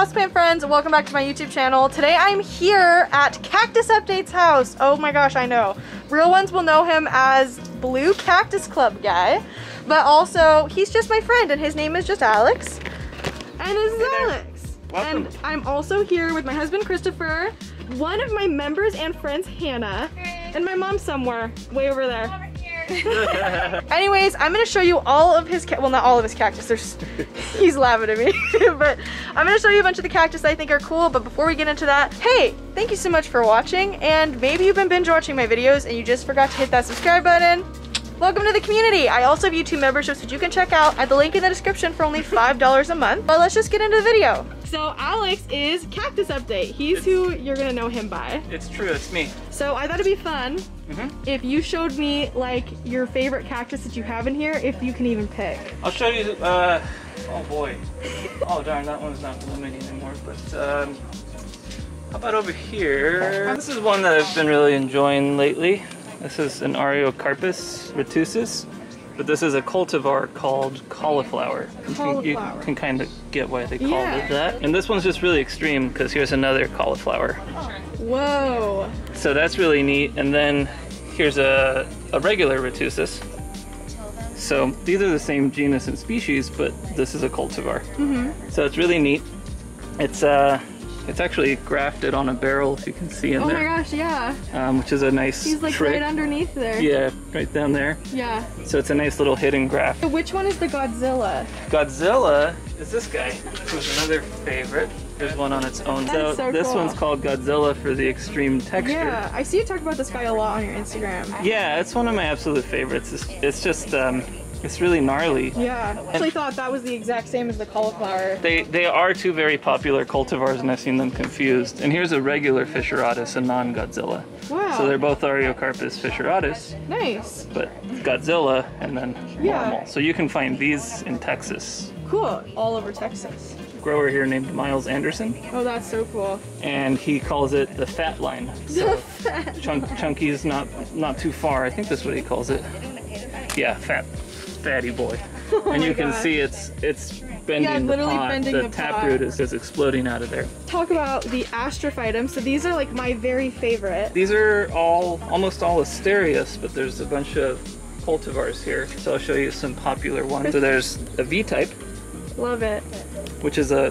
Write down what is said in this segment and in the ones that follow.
houseplant friends, welcome back to my YouTube channel. Today I'm here at Cactus Update's house. Oh my gosh, I know. Real ones will know him as Blue Cactus Club guy, but also he's just my friend and his name is just Alex. And this is Alex. Welcome. And I'm also here with my husband Christopher, one of my members and friends Hannah, and my mom somewhere, way over there. Anyways, I'm gonna show you all of his, well not all of his cactus, there's, he's laughing at me, but I'm gonna show you a bunch of the cactus I think are cool, but before we get into that, hey, thank you so much for watching, and maybe you've been binge watching my videos and you just forgot to hit that subscribe button. Welcome to the community. I also have YouTube memberships that you can check out at the link in the description for only $5 a month. But let's just get into the video. So Alex is Cactus Update. He's who you're gonna know him by. It's true, it's me. So I thought it'd be fun Mhm. if you showed me like your favorite cactus that you have in here, if you can even pick. I'll show you, uh, oh boy. Oh darn, that one's not blooming anymore, but um, how about over here? This is one that I've been really enjoying lately. This is an Ariocarpus retusus, but this is a cultivar called cauliflower. You can- You can kind of get why they called Yeah. it that. And this one's just really extreme because here's another cauliflower. Whoa. So that's really neat. And then here's a, a regular retusus. So these are the same genus and species, but this is a cultivar. Mm-hmm. So it's really neat. It's uh, it's actually grafted on a barrel, if you can see in there. Oh my gosh, yeah. um, which is a nice He's like trick. right underneath there. Yeah, right down there. Yeah. So it's a nice little hidden graft. So which one is the Godzilla? Godzilla is this guy, who's another favorite. There's one on its own. That's so this cool. one's called Godzilla for the extreme texture. Yeah, I see you talk about this guy a lot on your Instagram. Yeah, it's one of my absolute favorites. It's, it's just, um, it's really gnarly. Yeah. I actually thought that was the exact same as the cauliflower. They they are two very popular cultivars, and I've seen them confused. And here's a regular Fissuratus, a non-Godzilla. Wow. So they're both Ariocarpus Fissuratus, nice. but Godzilla and then Yeah. normal. So you can find these in Texas. Cool. All over Texas. Grower here named Miles Anderson, Oh, that's so cool. and he calls it the fat line. So fat chunk, chunky's not not too far. I think that's what he calls it. Yeah, fat, fatty boy. Oh and you can gosh. see it's it's bending Yeah, the pot. bending the, the taproot is, is exploding out of there. Talk about the astrophytum. So these are like my very favorite. These are all almost all asterias, but there's a bunch of cultivars here. So I'll show you some popular ones. So there's a V-type, Love it. which is a,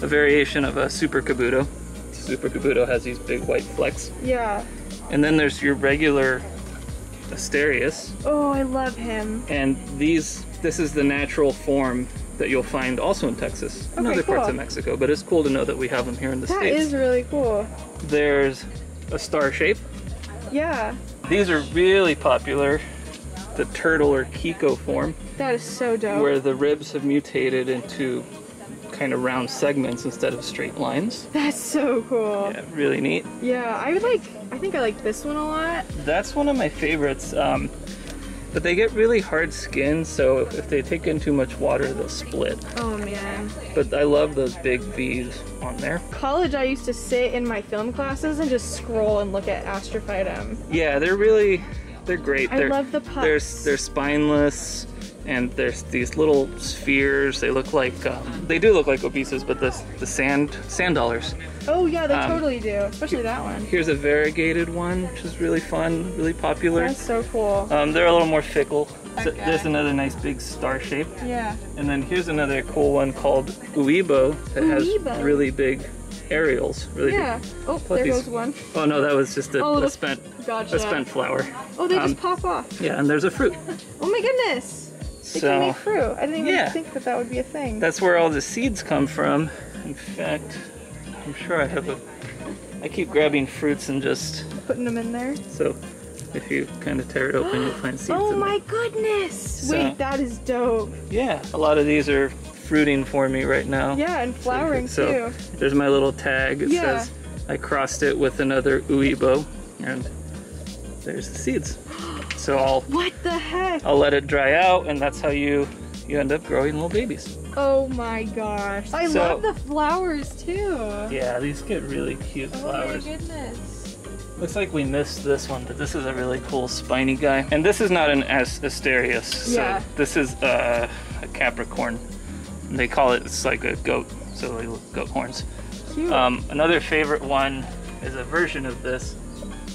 a variation of a Super Kabuto. Super Kabuto has these big white flecks. Yeah. And then there's your regular Asterias, Oh, I love him. and these this is the natural form that you'll find also in Texas and Okay, other parts of Mexico. But it's cool to know that we have them here in the That states. is really cool. There's a star shape. Yeah. These are really popular. The turtle or Kiko form, That is so dope. where the ribs have mutated into kind of round segments instead of straight lines. That's so cool. Yeah, really neat. Yeah, I would like. I think I like this one a lot. That's one of my favorites. Um, but they get really hard skin, so if they take in too much water, they'll split. Oh man. But I love those big V's on there. College, I used to sit in my film classes and just scroll and look at astrophytum. Yeah, they're really, they're great. I they're, love the They're, they're spineless, and there's these little spheres. They look like, um, they do look like obeses, but the, the sand, sand dollars. Oh yeah, they Um, totally do. Especially that one. Here's a variegated one, which is really fun, really popular. That's so cool. Um, they're a little more fickle. So there's another nice big star shape. Yeah. And then here's another cool one called Ooibo that Ooibo. has really big areoles. Really Yeah. big. Oh, there these- goes one. Oh no, that was just a, Oh, a spent Gotcha. a spent flower. Oh, they um, just pop off. Yeah, and there's a fruit. Oh my goodness. They can So make fruit. I didn't even yeah. think that that would be a thing. that's where all the seeds come from. In fact, I'm sure I have a. I keep grabbing fruits and just Putting them in there. so. If you kind of tear it open, you'll find seeds. Oh my goodness. So- Wait, that is dope. Yeah, a lot of these are fruiting for me right now. Yeah, and flowering So too. there's my little tag. It Yeah. says I crossed it with another Ooibo, and there's the seeds. So I'll What the heck? I'll let it dry out, and that's how you you end up growing little babies. Oh my gosh. I So- love the flowers too. Yeah, these get really cute Oh flowers. my goodness. Looks like we missed this one, but this is a really cool spiny guy. And this is not an As- Asterias. So Yeah. this is uh, a Capricorn. They call it, it's like a goat so they look goat horns. Cute. Um, another favorite one is a version of this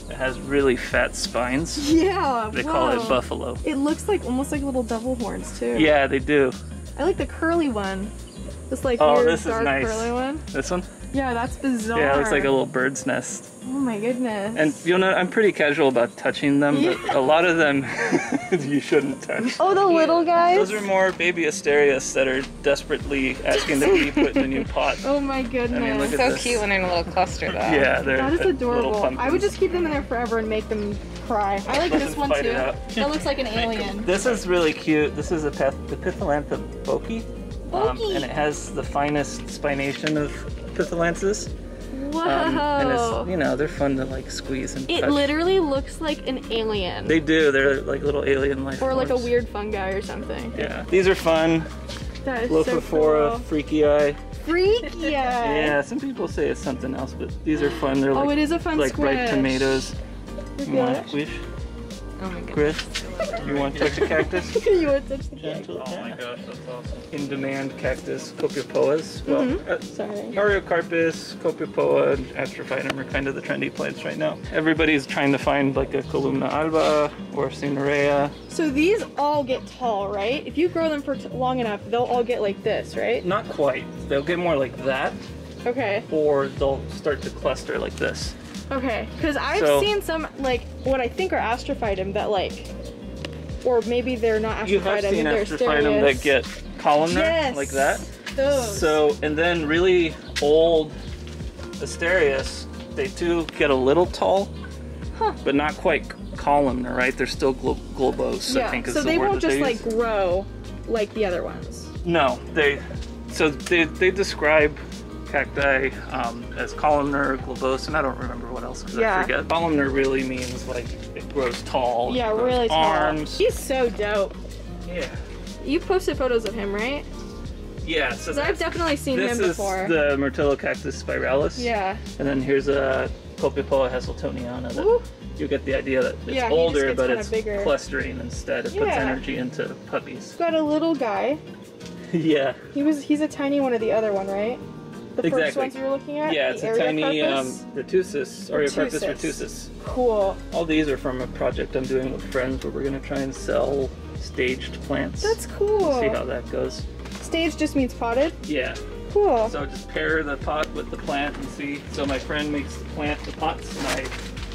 that has really fat spines. yeah. They call it buffalo. It looks like almost like little devil horns too. Yeah, they do. I like the curly one. This like Oh, weird this is dark nice. curly one. This one? Yeah, that's bizarre. Yeah, it looks like a little bird's nest. Oh my goodness. And you'll know I'm pretty casual about touching them, but a lot of them you shouldn't touch. oh, the little guys. Those are more baby asterias that are desperately asking to be put in a new pot. Oh my goodness. look at So this. cute when they're in a little cluster though. Yeah, they're that is adorable. I would just keep them in there forever and make them cry. I like Let this one too. That looks like an alien. This is really cute. This is a peth- the Epithelantha bokei. Um, and it has the finest spination of Pithalanthus. Whoa. Um, and it's, you know, they're fun to like squeeze and it touch. literally looks like an alien. They do. They're like little alien life or like a weird fungi or something. Yeah. These are fun. That is so Lophophora, cool. freaky eye. Freaky. Yeah, some people say it's something else, but these are fun. They're like, Oh, like, it is a fun like ripe tomatoes. You want to squish? Oh my god. Chris? You want to touch a cactus? you want to touch the Gentle. cactus? Oh my gosh, that's awesome. In demand cactus, Copiapoas. Well, Mhm. uh, Sorry. Ariocarpus, Copiapoa, and Astrophytum are kind of the trendy plants right now. Everybody's trying to find like a Columna alba or Cinerea. So these all get tall, right? If you grow them for t- long enough, they'll all get like this, right? Not quite. They'll get more like that, Okay. or they'll start to cluster like this. Okay. Because I've So- seen some like what I think are astrophytum that like, or maybe they're not astrophytum. You have seen they're Astrophytum that get columnar yes, like that. Those. So, and then really old Asterias, they do get a little tall, Huh. but not quite columnar, right? They're still glo- globose, I think is So the they won't just they like grow like the other ones. No, they, so they, they describe cacti um, as columnar, globose, and I don't remember what else because Yeah. I forget. Columnar really means like it grows tall. Yeah, grows really tall. Arms. He's so dope. Yeah. You posted photos of him, right? Yeah, so I've definitely seen him before. this is the Myrtillocactus spiralis. Yeah. And then here's a Copiapoa haseltoniana that Ooh. you get the idea that it's Yeah, older, but it's bigger. clustering instead. It puts energy into puppies. Got a little guy. yeah. He was he's a tiny one of the other one, right? The first Exactly. ones we were looking at? Yeah, it's a tiny um, retusus, Ariocarpus Retusus. retusus. Cool. All these are from a project I'm doing with friends where we're going to try and sell staged plants. That's cool. See how that goes. Stage just means potted. Yeah. Cool. So just pair the pot with the plant and see. So my friend makes the plant, the pots, and I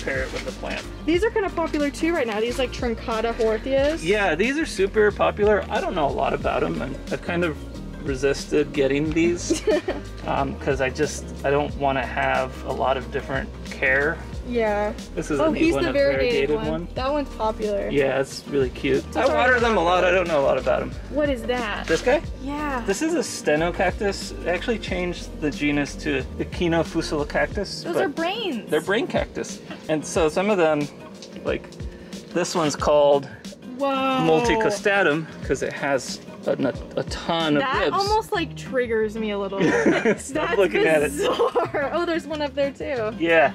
pair it with the plant. These are kind of popular too right now. These like Truncata Haworthias. Yeah, these are super popular. I don't know a lot about them, and I've kind of resisted getting these um, because I just I don't want to have a lot of different care. yeah. This is Oh, a neat he's one, the a variegated, one. one. That one's popular. Yeah, it's really cute. I water them a lot. I don't know a lot about them. What is that? This guy? yeah. This is a stenocactus. They actually changed the genus to Echinofossulocactus. Those are brains. they're brain cactus. And so some of them, like this one's called Whoa. multicostatum because it has a, a ton of That ribs. almost like triggers me a little. Stop That's looking at it. Oh, there's one up there too. Yeah.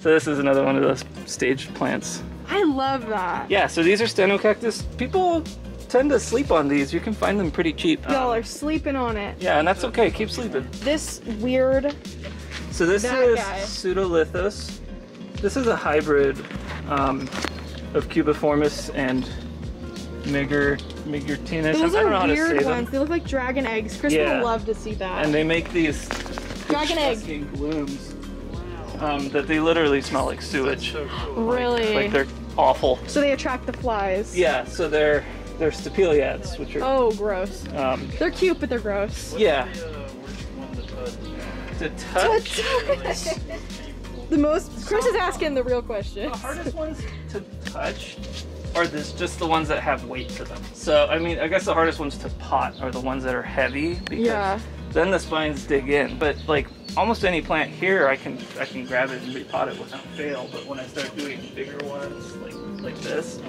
So this is another one of those staged plants. I love that. Yeah, so these are stenocactus. People tend to sleep on these. You can find them pretty cheap. Y'all are sleeping on it. yeah, and that's okay. Keep sleeping. This weird. So this is guy. Pseudolithos. This is a hybrid um, of Cubiformis and Migur, Migiurtinus. Those I don't know are how to weird say ones. them. They look like dragon eggs. Chris Yeah. would love to see that. And they make these Dragon egg. disgusting blooms um, that they literally smell like sewage. really. Like they're awful. so they attract the flies. Yeah, so they're they're stapeliads, which are Oh, gross. um, They're cute, but they're gross. yeah. To touch. the most. Chris is asking the real question. The hardest ones to touch are this just the ones that have weight to them. So I mean, I guess the hardest ones to pot are the ones that are heavy because Yeah. then the spines dig in. But like almost any plant here, I can I can grab it and repot it without fail. But when I start doing bigger ones like like this,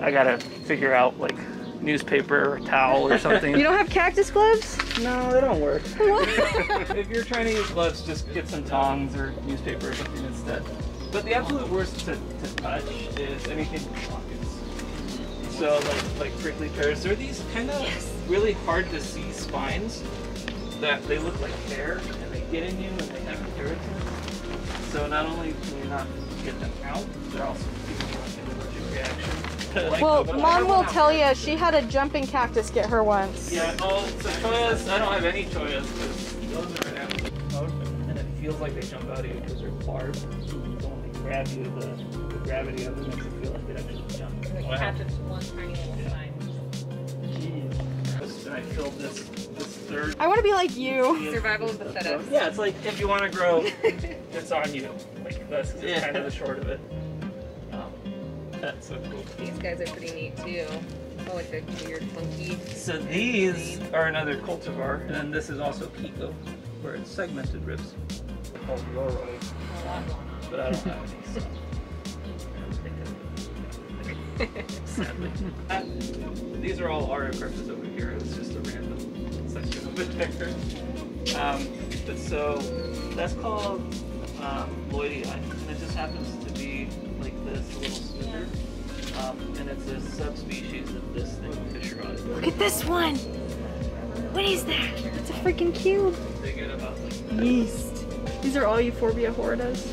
I gotta figure out like newspaper or towel or something. You don't have cactus gloves? no, they don't work. If you're trying to use gloves, just get some tongs or newspaper or something instead. But the absolute worst to, to touch is anything. So like like prickly pears, they're these kind of really hard to see spines. that they look like hair and they get in you and they have irritant. So not only can you not get them out, they're also giving you like an allergic reaction. Like, Well, mom will tell you she had a jumping cactus get her once. Yeah, oh, so chollas, I don't have any chollas because those are an absolute mode, and it feels like they jump out of you because they're barbed. So when grab you, the, the gravity of it makes it feel like they actually jump. Like Wow. Captain's one tiny little sign. Jeez. And I filled this, this third. I want to be like you. Survival of the fittest. Yeah, it's like if you want to grow, it's on you. Like that's just Yeah. kind of the short of it. Um, that's so cool. These guys are pretty neat too. Oh, like the weird funky. So these are another cultivar, and then this is also Kiko, where it's segmented ribs. They're called Roro, but I don't have any. So. I don't think of it. Sadly. Uh, these are all autocryptas over here. It's just a random section of it there. Um, but so that's called um, Lloydii, and it just happens to be like this, little smoother. Um, and it's a subspecies of this thing, fish rod. Look at this one. What is that? It's a freaking cube. They about like Yeast. These are all Euphorbia horridas.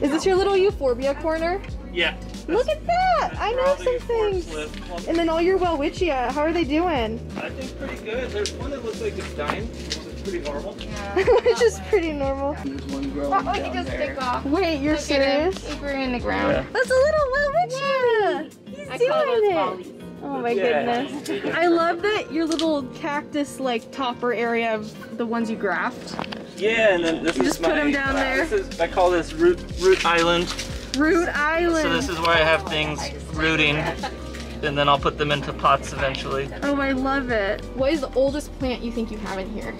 Is this your little Euphorbia corner? yeah. Look at that! I know some things. And then all your Welwitschia, uh, how are they doing? I think pretty good. There's one that looks like it's dying, which is pretty normal. Which is pretty normal. There's one growing Oh, oh he just there. off. Wait, you're Look at him. serious? He in the ground. Yeah. That's a little Welwitschia! He's I doing call those it! volleys. Oh my Yeah. goodness. I love that your little cactus like topper area of the ones you graft. Yeah, and then this You is just put my, 'em down there? This is, I call this root root island. Root Island. So this is where I have things rooting, and then I'll put them into pots eventually. Oh, I love it. What is the oldest plant you think you have in here?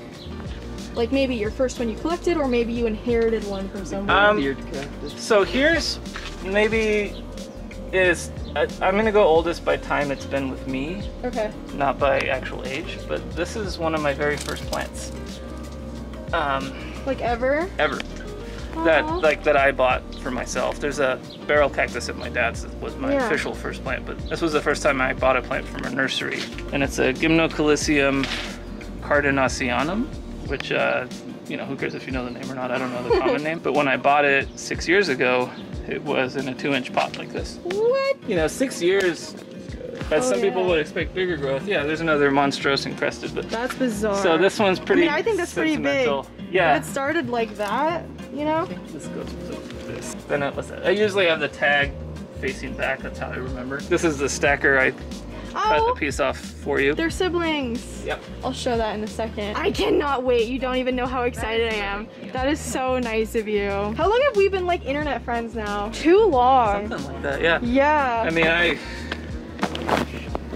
Like maybe your first one you collected, or maybe you inherited one from somewhere. Um, So here's maybe is I, I'm gonna go oldest by time it's been with me, okay. not by actual age. But this is one of my very first plants. Um, Like ever? ever. Aw. that like that I bought for myself. There's a barrel cactus at my dad's that was my Yeah. official first plant, but this was the first time I bought a plant from a nursery, and it's a Gymnocalycium cardenasianum, which uh, you know who cares if you know the name or not? I don't know the common name, but when I bought it six years ago, it was in a two-inch pot like this. What? You know, six years. As Oh, some people would expect bigger growth. Yeah, there's another monstrous encrusted. but That's bizarre. so this one's pretty. I mean, I think that's pretty big. Yeah. If it started like that, you know? This goes with this. Then it, that? I usually have the tag facing back. That's how I remember. This is the stacker. I cut Oh, the piece off for you. they're siblings. Yep. I'll show that in a second. I cannot wait. You don't even know how excited I am. That is so nice of you. How long have we been like internet friends now? Too long. Something like that. Yeah. Yeah. I mean, I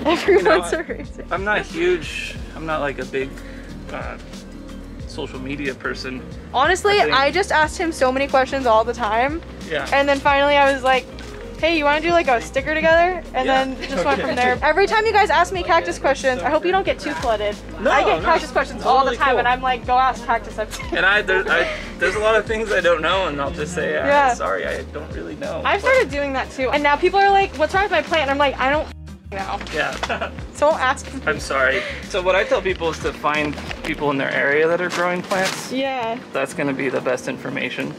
Everyone's know, a racer. I'm not huge. I'm not like a big uh, social media person. Honestly, I I just asked him so many questions all the time. Yeah. And then finally I was like, hey, you want to do like a sticker together? And Yeah. then just went from there. Every time you guys ask me cactus questions, I hope you don't get too flooded. No, I get no, cactus questions all the time, cool. and I'm like, go ask cactus. And I, there, I there's a lot of things I don't know, and I'll just say, uh, Yeah. sorry, I don't really know. I've started doing that too. And now people are like, what's wrong with my plant? And I'm like, I don't know. Yeah. So don't ask. I'm sorry. So what I tell people is to find people in their area that are growing plants. Yeah. That's going to be the best information.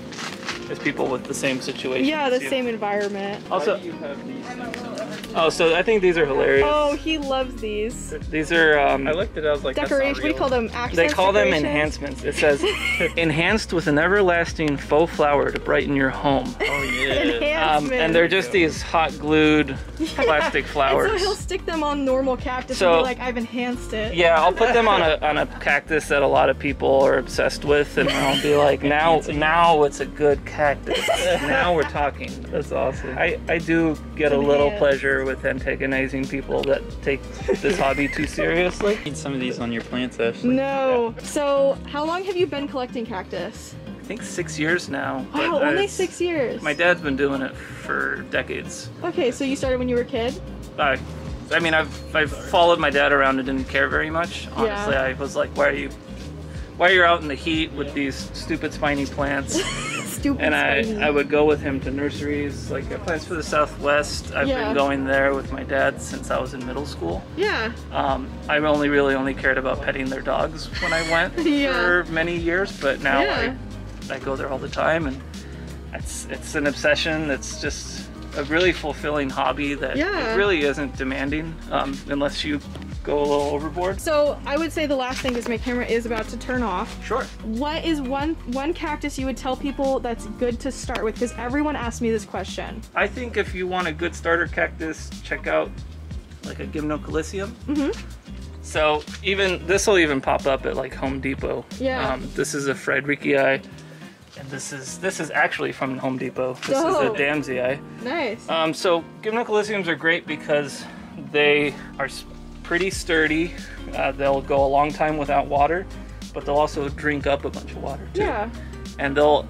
Is people with the same situation. Yeah, the same environment. Also, you have these things on there? oh, so I think these are hilarious. Oh, he loves these. These are um, I looked at it, I was like, that's Decoration. What do you call them? Accents they call them enhancements. It says enhanced with an everlasting faux flower to brighten your home. Oh yeah. Um, and they're just these hot glued plastic And flowers. so he'll stick them on normal cactus So- and be like, I've enhanced it. Yeah, I'll put them on a on a cactus that a lot of people are obsessed with, and I'll be like, now now it's a good cactus. now we're talking. That's awesome. I I do get a little Enhanced. pleasure with antagonizing people that take this hobby too seriously. Need some of these on your plants, Ashley. No. So, how long have you been collecting cactus? I think six years now. but Wow, only it's- six years. My dad's been doing it for decades. Okay, so you started when you were a kid? I, I mean, I've I've followed my dad around and didn't care very much. Honestly, I was like, why are you, why are you out in the heat with these stupid spiny plants? stupid. and I. I would go with him to nurseries like at Plants for the Southwest. I've Yeah. been going there with my dad since I was in middle school. Yeah. Um, I only really only cared about petting their dogs when I went Yeah. for many years, but now Yeah. I, I go there all the time, and it's it's an obsession. It's just a really fulfilling hobby that really isn't demanding um, unless you go a little overboard. So I would say the last thing is my camera is about to turn off. Sure. What is one one cactus you would tell people that's good to start with? Because everyone asked me this question. I think if you want a good starter cactus, check out like a Gymnocalycium. Mhm. So even this will even pop up at like Home Depot. Yeah. Um, this is a Friedrichii, and this is this is actually from Home Depot. This Oh. is a Damsii. Nice. Um, so Gymnocalyciums are great because they are pretty sturdy. Uh, they'll go a long time without water, but they'll also drink up a bunch of water too. yeah. And they'll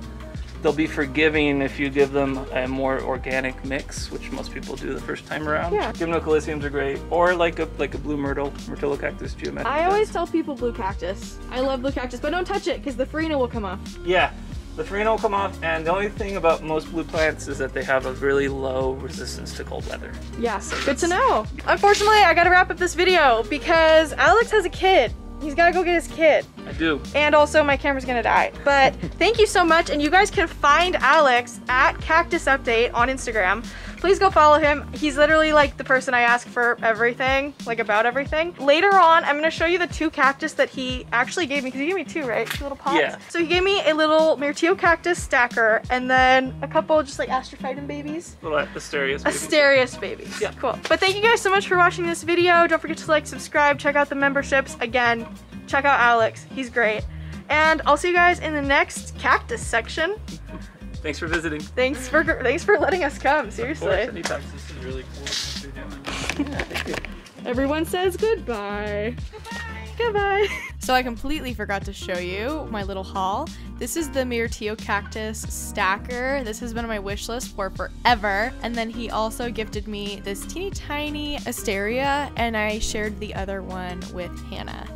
they'll be forgiving if you give them a more organic mix, which most people do the first time around. Yeah. Gymnocalyciums are great, or like a like a blue myrtle, Myrtillocactus geometrizans. I always tell people blue cactus. I love blue cactus, but don't touch it because the farina will come off. Yeah, the farina will come off, and the only thing about most blue plants is that they have a really low resistance to cold weather. Yes, good to know. Unfortunately, I gotta wrap up this video because Alex has a kid. He's gotta go get his kid. I do. And also, my camera's gonna die. But thank you so much. And you guys can find Alex at Cactus Update on Instagram. Please go follow him. He's literally like the person I ask for everything, like about everything. Later on, I'm gonna show you the two cactus that he actually gave me, because he gave me two, right? Two little pots? Yeah. So he gave me a little Myrtille cactus stacker and then a couple just like astrophytum babies. Little Asterias. baby. Asterias babies. Yeah. Cool. But thank you guys so much for watching this video. Don't forget to like, subscribe, check out the memberships. Again, check out Alex. He's great. And I'll see you guys in the next cactus section. Thanks for visiting. Thanks for thanks for letting us come. Of Seriously. course, anytime. This is really cool what you're. Everyone says goodbye. Goodbye. So I completely forgot to show you my little haul. This is the Myrtille cactus stacker. This has been on my wish list for forever. And then he also gifted me this teeny tiny asteria and I shared the other one with Hannah.